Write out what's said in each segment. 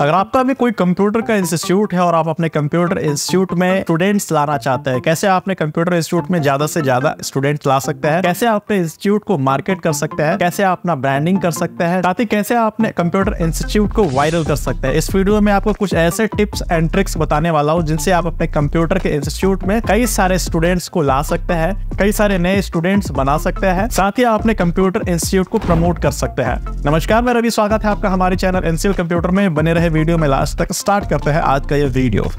अगर आपका भी कोई कंप्यूटर का इंस्टीट्यूट है और आप अपने कंप्यूटर इंस्टीट्यूट में स्टूडेंट्स लाना चाहते हैं, कैसे आप अपने कंप्यूटर इंस्टीट्यूट में ज़्यादा से ज़्यादा स्टूडेंट्स ला सकते हैं? कैसे आप अपने इंस्टीट्यूट को मार्केट कर सकते हैं? कैसे आप अपना ब्रांडिंग कर सकते हैं? साथ ही कैसे आप अपने कंप्यूटर इंस्टीट्यूट को वायरल कर सकते हैं? इस वीडियो में आपको कुछ ऐसे टिप्स एंड ट्रिक्स बताने वाला हूँ, जिनसे आप अपने कंप्यूटर के इंस्टीट्यूट में कई सारे स्टूडेंट्स को ला सकते हैं, कई सारे नए स्टूडेंट्स बना सकते हैं, साथ ही आप अपने कंप्यूटर इंस्टीट्यूट को प्रमोट कर सकते हैं। नमस्कार मैं रवि स्वागत है आपका हमारे चैनल एनसीएल कंप्यूटर में। बने रहे वीडियो में लास्ट तक स्टार्ट करते हैं आज का ये वीडियो।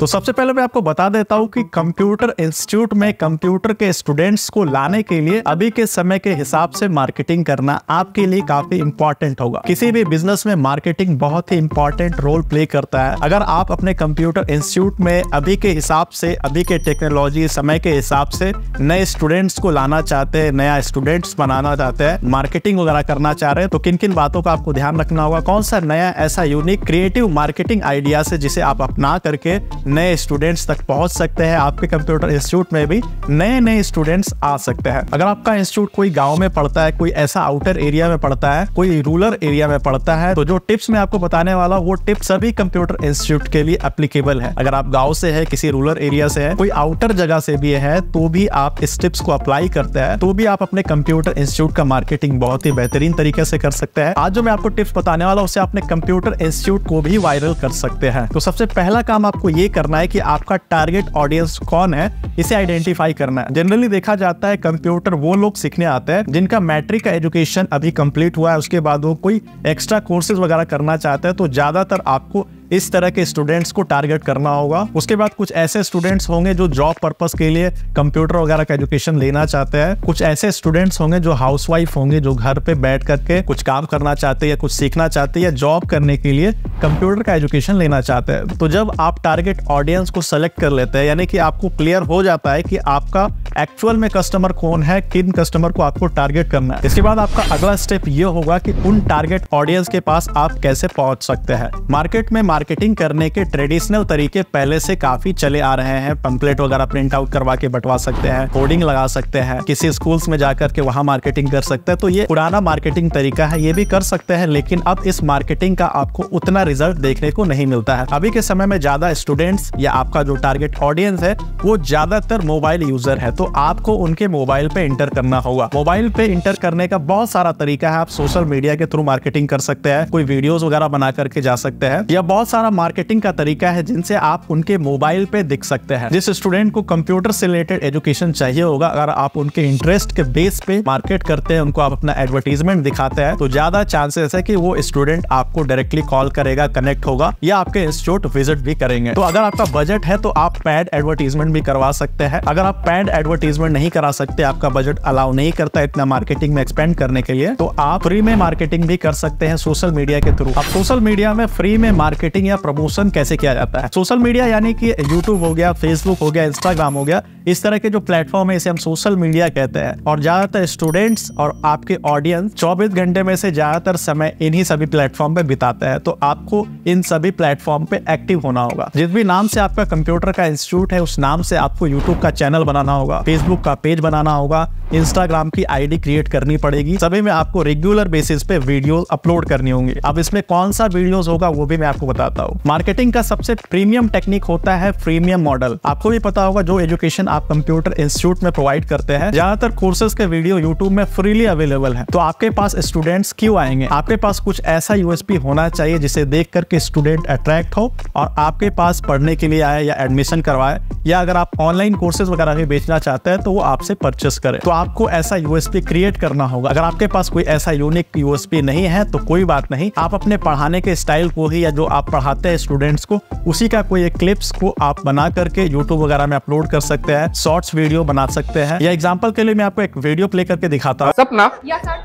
तो सबसे पहले मैं आपको बता देता हूँ कि कंप्यूटर इंस्टीट्यूट में कंप्यूटर के स्टूडेंट्स को लाने के लिए अभी के समय के हिसाब से मार्केटिंग करना आपके लिए काफ़ी इंपॉर्टेंट होगा। किसी भी बिज़नेस में मार्केटिंग बहुत ही इंपॉर्टेंट रोल प्ले करता है। अगर आप अपने कंप्यूटर इंस्टीट्यूट में अभी के हिसाब से, अभी के टेक्नोलॉजी समय के हिसाब से नए स्टूडेंट्स को लाना चाहते हैं, नया स्टूडेंट्स बनाना चाहते हैं मार्केटिंग वगैरह करना चाह रहे हैं तो किन किन बातों का आपको ध्यान रखना होगा? कौन सा नया ऐसा यूनिक क्रिएटिव मार्केटिंग आइडिया से जिसे आप अपना करके नए स्टूडेंट्स तक पहुँच सकते हैं। आपके कंप्यूटर इंस्टीट्यूट में भी नए नए स्टूडेंट्स आ सकते हैं। अगर आपका इंस्टीट्यूट कोई गाँव में पड़ता है, कोई ऐसा आउटर एरिया में पड़ता है, कोई रूरल एरिया में पढ़ता है तो जो टिप्स मैं आपको बताने वाला वो टिप्स सभी कंप्यूटर इंस्टीट्यूट के लिए एप्लीकेबल है। अगर आप गाँव से है, किसी रूरल एरिया से है, कोई आउटर जगह से भी है तो भी आप इस टिप्स को अप्लाई करते हैं तो भी आप अपने कंप्यूटर इंस्टीट्यूट का मार्केटिंग बहुत ही बेहतरीन तरीके से कर सकते हैं। आज जो मैं आपको टिप्स बताने वाला उससे अपने कंप्यूटर इंस्टीट्यूट को भी वायरल कर सकते हैं। तो सबसे पहला काम आपको ये करना है कि आपका टारगेट ऑडियंस कौन है, इसे आइडेंटिफाई करना है। जनरली देखा जाता है कंप्यूटर वो लोग सीखने आते हैं जिनका मैट्रिक का एजुकेशन अभी कंप्लीट हुआ है, उसके बाद वो कोई एक्स्ट्रा कोर्सेज वगैरह करना चाहते हैं तो ज़्यादातर आपको इस तरह के स्टूडेंट्स को टारगेट करना होगा। उसके बाद कुछ ऐसे स्टूडेंट्स होंगे जो जॉब पर्पज के लिए कंप्यूटर वगैरह का एजुकेशन लेना चाहते हैं। कुछ ऐसे स्टूडेंट्स होंगे जो हाउसवाइफ होंगे, जो घर पे बैठ करके कुछ काम करना चाहते हैं या कुछ सीखना चाहते हैं या जॉब करने के लिए कंप्यूटर का एजुकेशन लेना चाहते हैं। तो जब आप टारगेट ऑडियंस को सेलेक्ट कर लेते हैं, यानी कि आपको क्लियर हो जाता है कि आपका एक्चुअल में कस्टमर कौन है, किन कस्टमर को आपको टारगेट करना है। इसके बाद आपका अगला स्टेप ये होगा कि उन टारगेट ऑडियंस के पास आप कैसे पहुँच सकते हैं। मार्केट में मार्केटिंग करने के ट्रेडिशनल तरीके पहले से काफ़ी चले आ रहे हैं। पंपलेट वगैरह प्रिंट आउट करवा के बंटवा सकते हैं कोडिंग लगा सकते हैं। किसी स्कूल्स में जाकर के वहाँ मार्केटिंग कर सकते हैं। तो ये पुराना मार्केटिंग तरीका है, ये भी कर सकते हैं, लेकिन अब इस मार्केटिंग का आपको उतना रिज़ल्ट देखने को नहीं मिलता है। अभी के समय में ज़्यादा स्टूडेंट्स या आपका जो टारगेट ऑडियंस है, वो ज़्यादातर मोबाइल यूज़र है। तो आपको उनके मोबाइल पे इंटर करना होगा। मोबाइल पे इंटर करने का बहुत सारा तरीका है। आप सोशल मीडिया के थ्रू मार्केटिंग कर सकते हैं। कोई वीडियोस वगैरह बना करके जा सकते हैं। या बहुत सारा मार्केटिंग का तरीका है जिनसे आप उनके मोबाइल पे दिख सकते हैं। जिस स्टूडेंट को कंप्यूटर से रिलेटेड एजुकेशन चाहिए होगा, अगर आप उनके इंटरेस्ट के बेस पे मार्केट करते हैं, उनको आप अपना एडवर्टीजमेंट दिखाते हैं तो ज़्यादा चांसेस है कि वो स्टूडेंट आपको डायरेक्टली कॉल करेगा कनेक्ट होगा, या आपके इंस्टीट्यूट विज़िट भी करेंगे। तो अगर आपका बजट है तो आप पैड एडवर्टीजमेंट भी करवा सकते हैं। अगर आप पैड एडवर्टीजमेंट नहीं करा सकते, आपका बजट अलाउ नहीं करता इतना मार्केटिंग में एक्सपेंड करने के लिए तो आप फ्री में मार्केटिंग भी कर सकते हैं सोशल मीडिया के थ्रू आप सोशल मीडिया में फ्री में मार्केटिंग या प्रमोशन कैसे किया जाता है? सोशल मीडिया यानी कि यूट्यूब हो गया फेसबुक हो गया इंस्टाग्राम हो गया, इस तरह के जो प्लेटफॉर्म है, इसे हम सोशल मीडिया कहते हैं। और ज़्यादातर स्टूडेंट्स और आपके ऑडियंस 24 घंटे में से ज़्यादातर समय इन्हीं सभी प्लेटफॉर्म पे बिताते हैं। तो आपको इन सभी प्लेटफॉर्म पे एक्टिव होना होगा। जिस भी नाम से आपका कंप्यूटर का इंस्टीट्यूट है, उस नाम से आपको यूट्यूब का चैनल बनाना होगा। फेसबुक का पेज बनाना होगा। इंस्टाग्राम की आईडी क्रिएट करनी पड़ेगी। सभी में आपको रेगुलर बेसिस पे वीडियो अपलोड करनी होंगी। अब इसमें कौन सा वीडियोस होगा, वो भी मैं आपको बताता हूँ। मार्केटिंग का सबसे प्रीमियम टेक्निक होता है प्रीमियम मॉडल आपको भी पता होगा जो एजुकेशन आप कंप्यूटर इंस्टीट्यूट में प्रोवाइड करते हैं। ज़्यादातर कोर्सेज के वीडियो यूट्यूब में फ्रीली अवेलेबल है। तो आपके पास स्टूडेंट्स क्यों आएँगे? आपके पास कुछ ऐसा यूएसपी होना चाहिए जिसे देख करके स्टूडेंट अट्रैक्ट हो और आपके पास पढ़ने के लिए आए या एडमिशन करवाए, या अगर आप ऑनलाइन कोर्सेज वगैरह भी बेचना चाहते हैं तो वो आपसे परचेस करें। तो आपको ऐसा यूएसपी क्रिएट करना होगा। अगर आपके पास कोई ऐसा यूनिक यूएसपी नहीं है तो कोई बात नहीं। आप अपने पढ़ाने के स्टाइल को ही या जो आप पढ़ाते हैं स्टूडेंट्स को उसी का कोई एक क्लिप्स को आप बना करके यूट्यूब वगैरह में अपलोड कर सकते हैं शॉर्ट्स वीडियो बना सकते हैं। या एग्ज़ाम्पल के लिए मैं आपको एक वीडियो प्ले करके दिखाता हूँ। सपना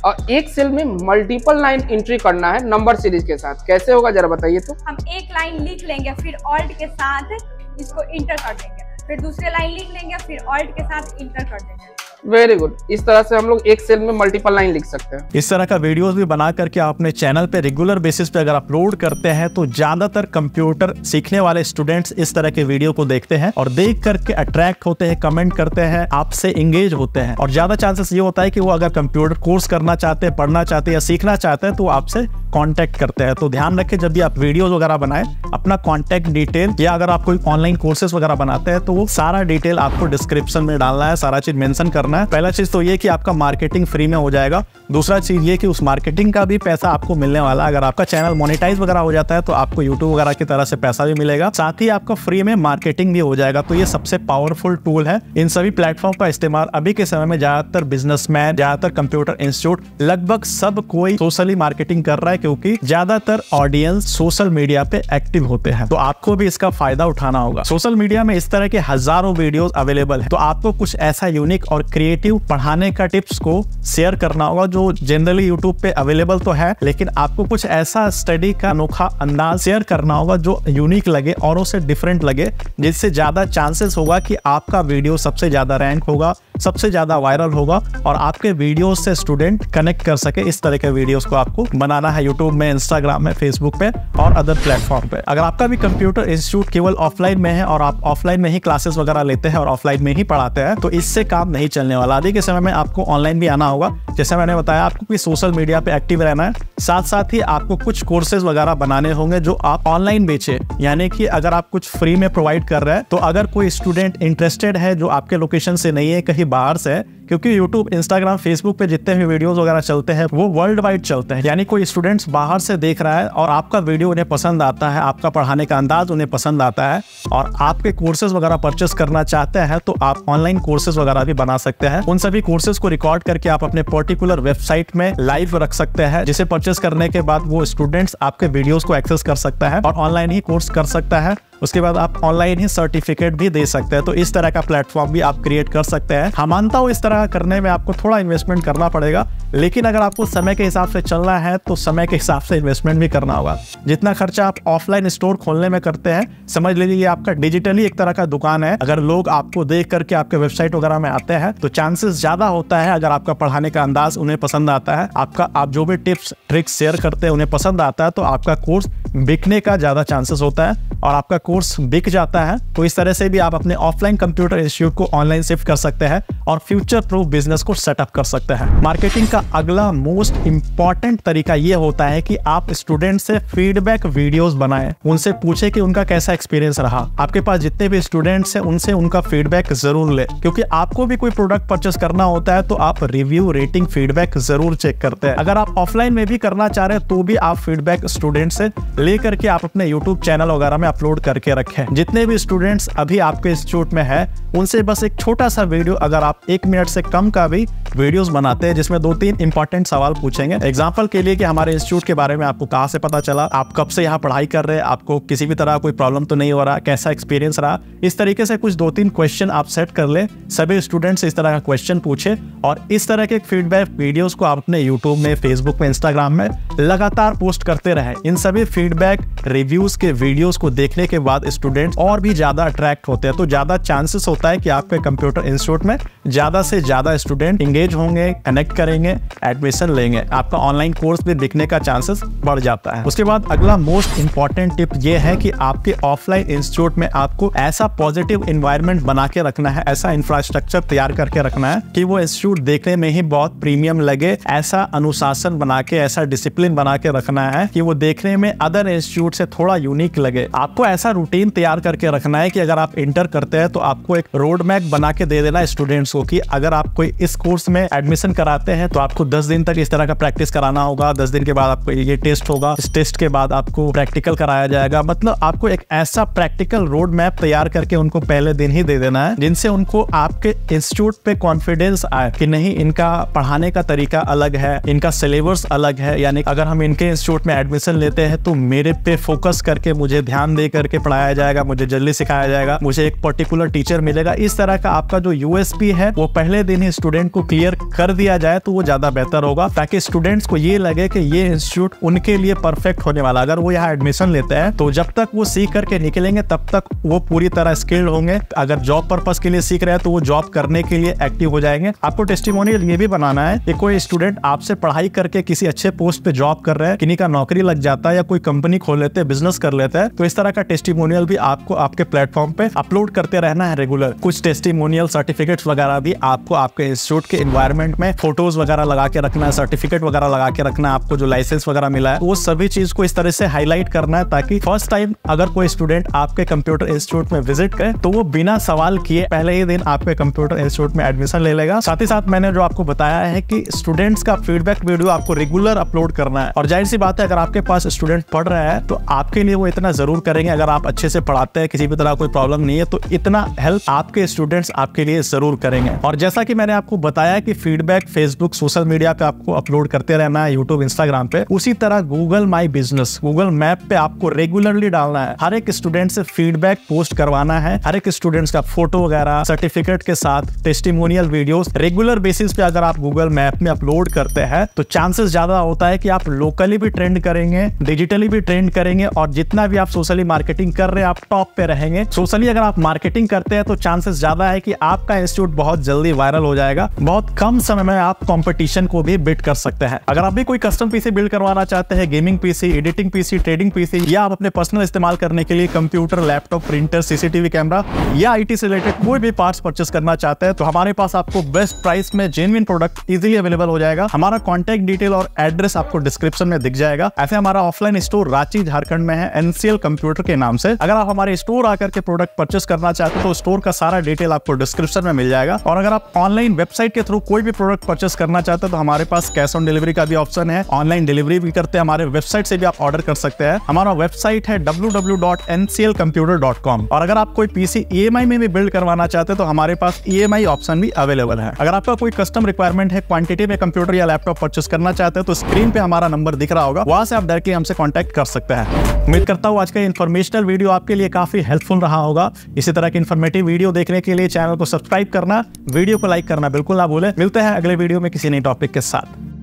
और एक सेल में मल्टीपल लाइन एंट्री करना है नंबर सीरीज़ के साथ। कैसे होगा जरा बताइए तो। हम एक लाइन लिख लेंगे फिर ऑल्ट के साथ इसको इंटर कर देंगे। फिर दूसरे लाइन लिख लेंगे फिर ऑल्ट के साथ इंटर कर देंगे। वेरी गुड इस तरह से हम लोग एक सेल में मल्टीपल लाइन लिख सकते हैं। इस तरह का वीडियोस भी बना करके आप अपने चैनल पे रेगुलर बेसिस पे अगर अपलोड करते हैं तो ज़्यादातर कंप्यूटर सीखने वाले स्टूडेंट्स इस तरह के वीडियो को देखते हैं और देख करके अट्रैक्ट होते हैं कमेंट करते हैं, आपसे इंगेज होते हैं। और ज़्यादा चांसेस ये होता है कि वो अगर कंप्यूटर कोर्स करना चाहते हैं, पढ़ना चाहते हैं या सीखना चाहते हैं तो आपसे कांटेक्ट करते हैं। तो ध्यान रखें, जब भी आप वीडियोस वगैरह बनाए, अपना कांटेक्ट डिटेल या अगर आप कोई ऑनलाइन कोर्सेज वगैरह बनाते हैं तो वो सारा डिटेल आपको डिस्क्रिप्शन में डालना है, सारा चीज़ मेंशन करना है पहला चीज़ तो ये कि आपका मार्केटिंग फ्री में हो जाएगा। दूसरा चीज़ ये कि उस मार्केटिंग का भी पैसा आपको मिलने वाला है। अगर आपका चैनल मोनेटाइज वगैरह हो जाता है तो आपको यूट्यूब वगैरह की तरह से पैसा भी मिलेगा। साथ ही आपका फ्री में मार्केटिंग भी हो जाएगा। तो ये सबसे पावरफुल टूल है। इन सभी प्लेटफॉर्म का इस्तेमाल अभी के समय में ज़्यादातर बिजनेसमैन ज़्यादातर कंप्यूटर इंस्टीट्यूट लगभग सब कोई सोशली मार्केटिंग कर रहा है, क्योंकि ज़्यादातर ऑडियंस सोशल मीडिया पे एक्टिव होते हैं। तो आपको भी इसका फ़ायदा उठाना होगा। सोशल मीडिया में इस तरह के हज़ारों वीडियोस अवेलेबल है। तो आपको कुछ ऐसा यूनिक और क्रिएटिव पढ़ाने का टिप्स को शेयर करना होगा, जो जनरली यूट्यूब पे अवेलेबल तो है, लेकिन आपको कुछ ऐसा स्टडी का अनोखा अंदाज शेयर करना होगा, जो यूनिक लगे और उसे डिफरेंट लगे, जिससे ज़्यादा चांसेस होगा कि आपका वीडियो सबसे ज़्यादा रैंक होगा। सबसे ज़्यादा वायरल होगा और आपके वीडियो से स्टूडेंट कनेक्ट कर सके। इस तरह के वीडियोस को आपको बनाना है यूट्यूब में इंस्टाग्राम में फेसबुक पे और अदर प्लेटफॉर्म पे। अगर आपका भी कंप्यूटर इंस्टीट्यूट केवल ऑफलाइन में है और आप ऑफलाइन में ही क्लासेस वगैरह लेते हैं और ऑफलाइन में ही पढ़ाते हैं तो इससे काम नहीं चलने वाला। आदि के समय में आपको ऑनलाइन भी आना होगा। जैसे मैंने बताया, आपको भी सोशल मीडिया पे एक्टिव रहना है। साथ साथ ही आपको कुछ कोर्सेज वगैरह बनाने होंगे जो आप ऑनलाइन बेचे। यानी कि अगर आप कुछ फ्री में प्रोवाइड कर रहे हैं तो अगर कोई स्टूडेंट इंटरेस्टेड है जो आपके लोकेशन से नहीं है, कहीं बाहर से क्योंकि YouTube, Instagram, Facebook पे जितने भी वीडियोस वगैरह चलते हैं वो वर्ल्ड वाइड चलते हैं। यानी कोई स्टूडेंट्स बाहर से देख रहा है और आपका वीडियो उन्हें पसंद आता है आपका पढ़ाने का अंदाज उन्हें पसंद आता है और आपके कोर्सेज वगैरह परचेस करना चाहते हैं तो आप ऑनलाइन कोर्सेज वगैरह भी बना सकते हैं। उन सभी कोर्सेज को रिकॉर्ड करके आप अपने पर्टिकुलर वेबसाइट में लाइव रख सकते हैं जिसे परचेस करने के बाद वो स्टूडेंट्स आपके वीडियोस को एक्सेस कर सकता है और ऑनलाइन ही कोर्स कर सकता है। उसके बाद आप ऑनलाइन ही सर्टिफिकेट भी दे सकते हैं। तो इस तरह का प्लेटफॉर्म भी आप क्रिएट कर सकते हैं। हम मानता हूँ इस तरह करने में आपको थोड़ा इन्वेस्टमेंट करना पड़ेगा, लेकिन अगर आपको समय के हिसाब से चलना है तो समय के हिसाब से इन्वेस्टमेंट भी करना होगा। जितना खर्चा आप ऑफलाइन स्टोर खोलने में करते हैं, समझ लीजिए आपका डिजिटली एक तरह का दुकान है। अगर लोग आपको देख करके आपके वेबसाइट वगैरह में आते हैं तो चांसेस ज़्यादा होता है अगर आपका पढ़ाने का अंदाज उन्हें पसंद आता है। आपका, आप जो भी टिप्स ट्रिक्स शेयर करते हैं, उन्हें पसंद आता है तो आपका कोर्स बिकने का ज़्यादा चांसेस होता है और आपका कोर्स बिक जाता है तो इस तरह से भी आप अपने ऑफलाइन कंप्यूटर इंस्टीट्यूट को ऑनलाइन शिफ्ट कर सकते हैं और फ्यूचर प्रूफ बिज़नेस को सेटअप कर सकते हैं। मार्केटिंग का अगला मोस्ट इंपॉर्टेंट तरीका यह होता है कि आप स्टूडेंट से फीडबैक वीडियोस बनाएँ, उनसे पूछे कि उनका कैसा एक्सपीरियंस रहा। आपके पास जितने भी स्टूडेंट्स हैं, उनसे उनका फीडबैक ज़रूर ले, क्योंकि आपको भी कोई प्रोडक्ट परचेस करना होता है तो आप रिव्यू, रेटिंग, फीडबैक ज़रूर चेक करते हैं। अगर आप ऑफलाइन में भी करना चाह रहे हैं तो भी आप फीडबैक स्टूडेंट से लेकर के आप अपने यूट्यूब चैनल वगैरह में अपलोड करके रखें। जितने भी स्टूडेंट्स अभी आपके इंस्टीट्यूट में है, उनसे बस एक छोटा सा वीडियो अगर आप एक मिनट से कम का भी वीडियोस बनाते हैं, जिसमें दो तीन इंपॉर्टेंट सवाल पूछेंगे। एग्ज़ाम्पल के लिए कि हमारे इंस्टीट्यूट के बारे में आपको कहाँ से पता चला, आप कब से यहाँ पढ़ाई कर रहे हैं, आपको किसी भी तरह कोई प्रॉब्लम तो नहीं हो रहा, कैसा एक्सपीरियंस रहा। इस तरीके से कुछ दो तीन क्वेश्चन आप सेट कर ले, सभी स्टूडेंट से इस तरह का क्वेश्चन पूछे, और इस तरह के फीडबैक वीडियोस को आप अपने यूट्यूब में फेसबुक में इंस्टाग्राम में लगातार पोस्ट करते रहे। इन सभी फीडबैक रिव्यूज़ के वीडियोस को देखने के बाद स्टूडेंट और भी ज़्यादा अट्रैक्ट होते हैं। तो ज़्यादा चांसेस होता है कि आपके कंप्यूटर इंस्टीट्यूट में ज़्यादा से ज़्यादा स्टूडेंट इंगेज होंगे कनेक्ट करेंगे एडमिशन लेंगे। आपका ऑनलाइन कोर्स भी दिखने का चांसेस बढ़ जाता है। उसके बाद अगला मोस्ट इंपॉर्टेंट टिप ये है कि आपके ऑफलाइन इंस्टीट्यूट में आपको ऐसा पॉजिटिव इन्वायरमेंट बना के रखना है, ऐसा इंफ्रास्ट्रक्चर तैयार करके रखना है कि वो इंस्टीट्यूट देखने में ही बहुत प्रीमियम लगे, ऐसा अनुशासन बना के, ऐसा डिसिप्लिन बना के रखना है कि वो देखने में अदर इंस्टीट्यूट से थोड़ा यूनिक लगे। आपको ऐसा रूटीन तैयार करके रखना है कि अगर आप इंटर करते हैं तो आपको एक रोड मैप बना के दे देना स्टूडेंट्स को कि अगर आप कोई इस कोर्स में एडमिशन कराते हैं तो आपको दस दिन तक इस तरह का प्रैक्टिस कराना होगा। दस दिन के बाद आपको ये टेस्ट होगा। इस टेस्ट के बाद आपको प्रैक्टिकल कराया जाएगा। मतलब आपको एक ऐसा प्रैक्टिकल रोड मैप तैयार करके उनको पहले दिन ही दे देना है, जिनसे उनको आपके इंस्टीट्यूट पे कॉन्फिडेंस आए कि नहीं, इनका पढ़ाने का तरीका अलग है, इनका सिलेबस अलग है। यानी अगर हम इनके इंस्टीट्यूट में एडमिशन लेते हैं तो मेरे पे फोकस करके मुझे ध्यान दे करके पढ़ाया जाएगा, मुझे जल्दी सिखाया जाएगा, मुझे एक पर्टिकुलर टीचर मिलेगा। इस तरह का आपका जो यूएसपी है, वो पहले दिन ही स्टूडेंट को क्लियर कर दिया जाए तो वो ज़्यादा बेहतर होगा, ताकि स्टूडेंट्स को ये लगे कि ये इंस्टीट्यूट उनके लिए परफेक्ट होने वाला अगर वो यहाँ एडमिशन लेते हैं तो जब तक वो सीख करके निकलेंगे, तब तक वो पूरी तरह स्किल्ड होंगे। अगर जॉब पर्पज के लिए सीख रहे हैं तो वो जॉब करने के लिए एक्टिव हो जाएँगे। आपको टेस्टिमोनियल ये भी बनाना है कि कोई स्टूडेंट आपसे पढ़ाई करके किसी अच्छे पोस्ट पे जॉब कर रहे हैं, किन्हीं का नौकरी लग जाता है या कोई कंपनी खोल लेते हैं बिज़नेस कर लेते हैं तो इस तरह का टेस्टिमोनियल भी आपको आपके प्लेटफॉर्म पे अपलोड करते रहना है रेगुलर कुछ टेस्टिमोनियल सर्टिफिकेट वगैरह भी आपको आपके इंस्टीट्यूट के इन्वायरमेंट में फ़ोटोज़ वगैरह लगा के रखना है सर्टिफिकेट वगैरह लगा के रखना है, आपको जो लाइसेंस वगैरह मिला है, वो सभी चीज़ को इस तरह से हाईलाइट करना है ताकि फ़र्स्ट टाइम अगर कोई स्टूडेंट आपके कंप्यूटर इंस्टीट्यूट में विज़िट करे तो वो बिना सवाल किए पहले ही दिन आपके कंप्यूटर इंस्टीट्यूट में एडमिशन ले लेगा। साथ ही साथ मैंने जो आपको बताया है कि स्टूडेंट्स का फीडबैक वीडियो आपको रेगुलर अपलोड करना है। और ज़ाहिर सी बात है, अगर आपके पास स्टूडेंट पढ़ रहा है तो आपके लिए वो इतना ज़रूर करेंगे। अगर आप अच्छे से पढ़ाते हैं, किसी भी तरह कोई प्रॉब्लम नहीं है तो इतना हेल्प आपके स्टूडेंट्स आपके लिए ज़रूर करेंगे। और जैसा कि मैंने आपको बताया कि फीडबैक फेसबुक सोशल मीडिया पे आपको अपलोड करते रहना है यूट्यूब इंस्टाग्राम पे, उसी तरह Google my business Google map पे आपको रेगुलरली डालना है। हर एक स्टूडेंट से फीडबैक पोस्ट करवाना है, हर एक स्टूडेंट्स का फ़ोटो वगैरह सर्टिफिकेट के साथ टेस्टिमोनियल वीडियोस रेगुलर बेसिस पे अगर आप गूगल मैप में अपलोड करते हैं तो चांसेस ज़्यादा होता है कि आप लोकली भी ट्रेंड करेंगे डिजिटली भी ट्रेंड करेंगे, और जितना भी आप सोशली मार्केटिंग कर रहे हैं, आप टॉप पे रहेंगे। सोशली अगर आप मार्केटिंग करते हैं तो चांसेस ज़्यादा है कि आपका इंस्टीट्यूट बहुत जल्दी वायरल हो जाएगा। बहुत कम समय में आप कॉम्पिटिशन को भी बिट कर सकते हैं। अगर आप भी कोई कस्टम पीसी बिल्ड करवाना चाहते हैं gaming PC editing PC trading PC या आप अपने पर्सनल इस्तेमाल करने के लिए computer laptop printer CCTV camera या आईटी से रिलेटेड कोई भी पार्ट्स परचेस करना चाहते हैं तो हमारे पास आपको बेस्ट प्राइस में जेनविन प्रोडक्ट इजिली अवेलेबल हो जाएगा। हमारा कॉन्टैक्ट डिटेल और एड्रेस आपको डिस्क्रिप्शन में दिख जाएगा। ऐसे हमारा ऑफलाइन स्टोर रांची, झारखंड में है। एनसीएल कंप्यूटर के नाम से। अगर आप हमारे स्टोर आकर के प्रोडक्ट परचेस करना चाहते हो तो स्टोर का सारा डिटेल आपको डिस्क्रिप्शन में मिल जाएगा। और अगर आप ऑनलाइन वेबसाइट के थ्रू कोई भी प्रोडक्ट परचेस करना चाहते हो तो हमारे पास कैश ऑन डिलीवरी का भी ऑप्शन है। ऑनलाइन डिलीवरी भी करते हैं, हमारे वेबसाइट से भी आप ऑर्डर कर सकते हैं। हमारा वेबसाइट है www.nclcomputer.com और अगर आप कोई पीसी ईएमआई में भी बिल्ड करवाना चाहते हैं तो हमारे पास ईएमआई ऑप्शन भी अवेलेबल है। अगर आपका कोई कस्टम रिक्वायरमेंट है क्वांटिटी में कंप्यूटर या लैपटॉप परचेस करना चाहते हैं तो स्क्रीन पे हमारा नंबर दिख रहा होगा। वहाँ से आप डायरेक्टली हमसे कॉन्टेक्ट कर सकते हैं। उम्मीद करता हूँ आज का इन्फॉर्मेशनल वीडियो आपके लिए काफ़ी हेल्पफुल रहा होगा। इसी तरह की इन्फॉर्मेटिव वीडियो देखने के लिए चैनल को सब्सक्राइब करना वीडियो को लाइक करना बिल्कुल ना भूले। मिलते हैं अगले वीडियो में किसी नई टॉपिक के साथ।